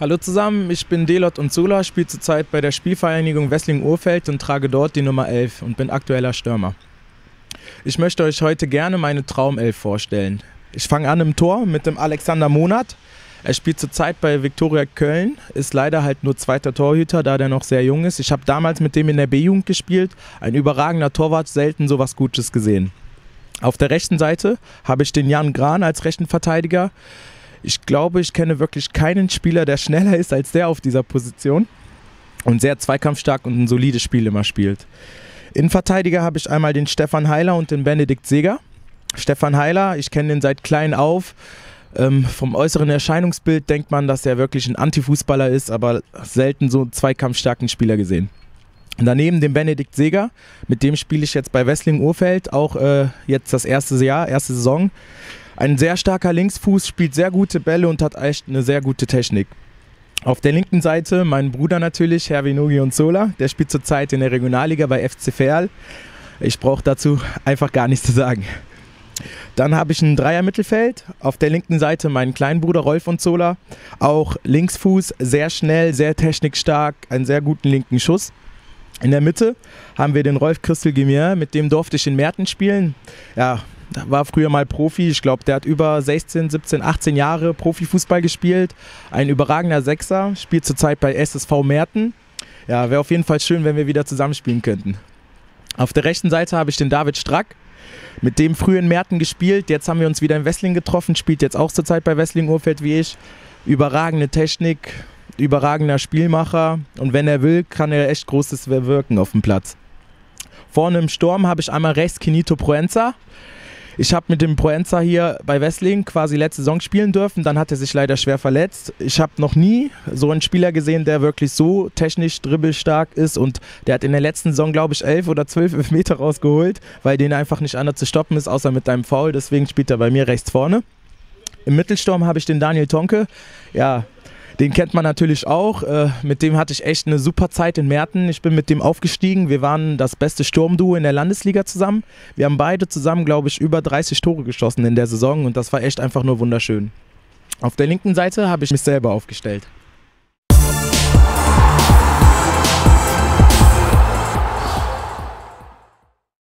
Hallo zusammen, ich bin Delot und Zola, spiele zurzeit bei der Spielvereinigung Wessling-Urfeld und trage dort die Nummer 11 und bin aktueller Stürmer. Ich möchte euch heute gerne meine Traumelf vorstellen. Ich fange an im Tor mit dem Alexander Monat. Er spielt zurzeit bei Viktoria Köln, ist leider halt nur zweiter Torhüter, da der noch sehr jung ist. Ich habe damals mit dem in der B-Jugend gespielt. Ein überragender Torwart, selten sowas Gutes gesehen. Auf der rechten Seite habe ich den Jan Gran als rechten Verteidiger. Ich glaube, ich kenne wirklich keinen Spieler, der schneller ist als der auf dieser Position und sehr zweikampfstark und ein solides Spiel immer spielt. Innenverteidiger habe ich einmal den Stefan Heiler und den Benedikt Seger. Stefan Heiler, ich kenne den seit klein auf. Ähm, vom äußeren Erscheinungsbild denkt man, dass er wirklich ein Antifußballer ist, aber selten so einen zweikampfstarken Spieler gesehen. Daneben den Benedikt Seger, mit dem spiele ich jetzt bei Wessling Urfeld, auch äh, jetzt das erste Jahr, erste Saison. Ein sehr starker Linksfuß, spielt sehr gute Bälle und hat echt eine sehr gute Technik. Auf der linken Seite mein Bruder natürlich, Hervé und Sola. Der spielt zurzeit in der Regionalliga bei FC Verl. Ich brauche dazu einfach gar nichts zu sagen. Dann habe ich ein Dreier-Mittelfeld. Auf der linken Seite meinen kleinen Bruder Rolf und Zola. Auch Linksfuß, sehr schnell, sehr technikstark, einen sehr guten linken Schuss. In der Mitte haben wir den Rolf Christel Gemier, mit dem durfte ich in Merten spielen. Ja, war früher mal Profi. Ich glaube, der hat über 16, 17, 18 Jahre Profifußball gespielt. Ein überragender Sechser, spielt zurzeit bei SSV Merten. Ja, wäre auf jeden Fall schön, wenn wir wieder zusammenspielen könnten. Auf der rechten Seite habe ich den David Strack, mit dem früher in Merten gespielt. Jetzt haben wir uns wieder in Wessling getroffen, spielt jetzt auch zurzeit bei Wessling Urfeld wie ich. Überragende Technik, überragender Spielmacher und wenn er will, kann er echt Großes wirken auf dem Platz. Vorne im Sturm habe ich einmal rechts Kinito Proenza. Ich habe mit dem Proenza hier bei Wessling quasi letzte Saison spielen dürfen. Dann hat er sich leider schwer verletzt. Ich habe noch nie so einen Spieler gesehen, der wirklich so technisch dribbelstark ist. Und der hat in der letzten Saison, glaube ich, elf oder zwölf Meter rausgeholt, weil den einfach nicht anders zu stoppen ist, außer mit einem Foul. Deswegen spielt er bei mir rechts vorne. Im Mittelsturm habe ich den Daniel Tonke. Ja, den kennt man natürlich auch. Äh, mit dem hatte ich echt eine super Zeit in Merten. Ich bin mit dem aufgestiegen. Wir waren das beste Sturmduo in der Landesliga zusammen. Wir haben beide zusammen, glaube ich, über 30 Tore geschossen in der Saison und das war echt einfach nur wunderschön. Auf der linken Seite habe ich mich selber aufgestellt.